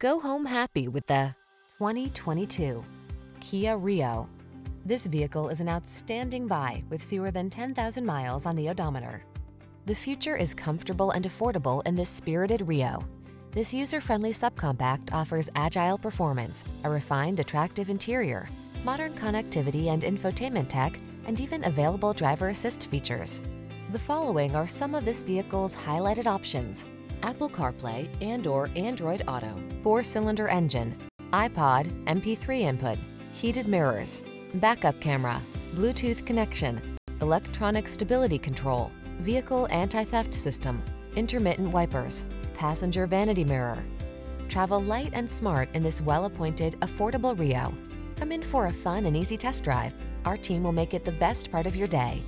Go home happy with the 2022 Kia Rio. This vehicle is an outstanding buy with fewer than 10,000 miles on the odometer. The future is comfortable and affordable in this spirited Rio. This user-friendly subcompact offers agile performance, a refined, attractive interior, modern connectivity and infotainment tech, and even available driver assist features. The following are some of this vehicle's highlighted options. Apple CarPlay and or Android Auto, four-cylinder engine, iPod, MP3 input, heated mirrors, backup camera, Bluetooth connection, electronic stability control, vehicle anti-theft system, intermittent wipers, passenger vanity mirror. Travel light and smart in this well-appointed, affordable Rio. Come in for a fun and easy test drive. Our team will make it the best part of your day.